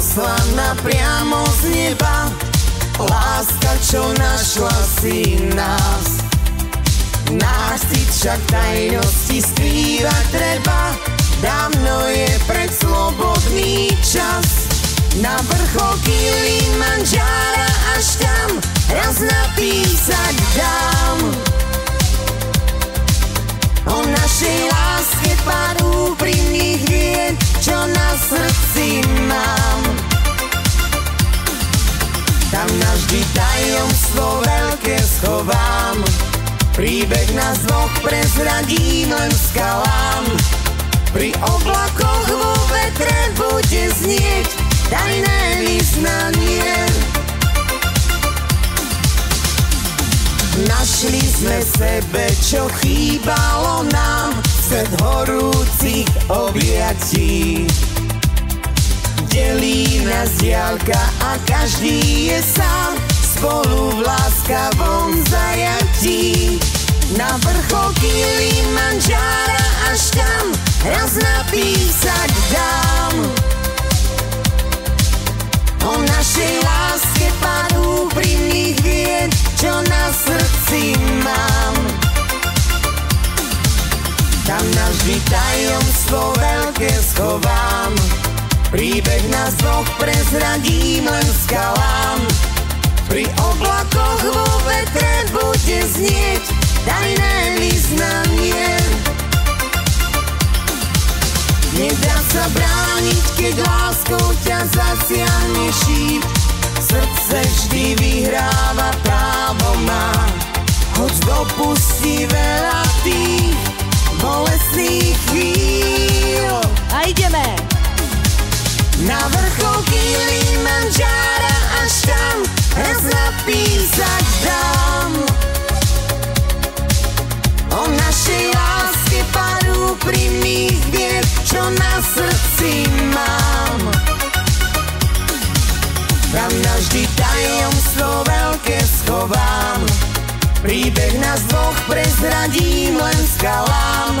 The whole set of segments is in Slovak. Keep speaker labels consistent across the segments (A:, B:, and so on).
A: poslaná priamo z neba. Láska, čo našla si nás. Náš cit však tajnosti skrývať treba. Dávno je pred slobodný čas. Na vrchol Kilimanžára až tam Tam navždy tajomstvo veľké schovám. Príbeh nás dvoch prezradím len skalám. Pri oblakoch vo vetre bude znieť tajné vyznanie. Našli sme sebe, čo chýbalo nám Svet horúcich objatí Delí nás a každý je sám. Spolu v láskavom zajatí. Na vrchol Kilimanžára až tam. Raz napísať dám. O našej láske pár úprimných vied Čo na srdci mám. Tam navždy tajomstvo veľké schovám Príbeh nás dvoch prezradím len skalám Pri oblakoch vo vetre bude znieť tajné vyznanie. Nedá sa brániť, keď láskou ťa zasiahne šíp. Srdce vždy vyhráva, právo má. Hoď dopustí veľa tých úprimných vied, čo na srdci mám. Tam navždy tajomstvo veľké schovám. Príbeh nás dvoch prezradím len skalám.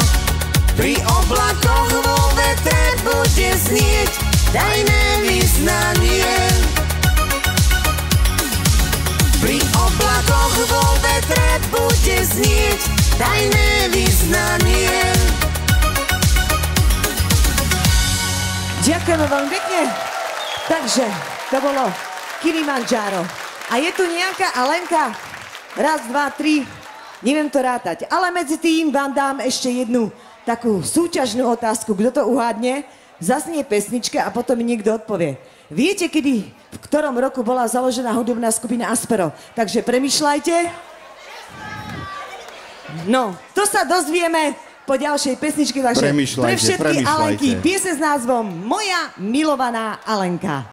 A: Pri oblakoch vo vetre bude znieť tajné vyznanie. Pri oblakoch vo vetre bude znieť tajné vyznanie
B: Ďakujeme veľmi pekne. Takže, to bolo Kilimanjaro. A je tu nejaká Alenka? Raz, dva, tri. Neviem to rátať. Ale medzi tým vám dám ešte jednu takú súťažnú otázku. Kto to uhádne, zasnie pesnička a potom mi niekto odpovie. Viete, kedy, v ktorom roku bola založená hudobná skupina Aspero? Takže premyšľajte. No, to sa dozvieme po ďalšej pesničke, takže pre všetky. Alenky piese s názvom Moja milovaná Alenka.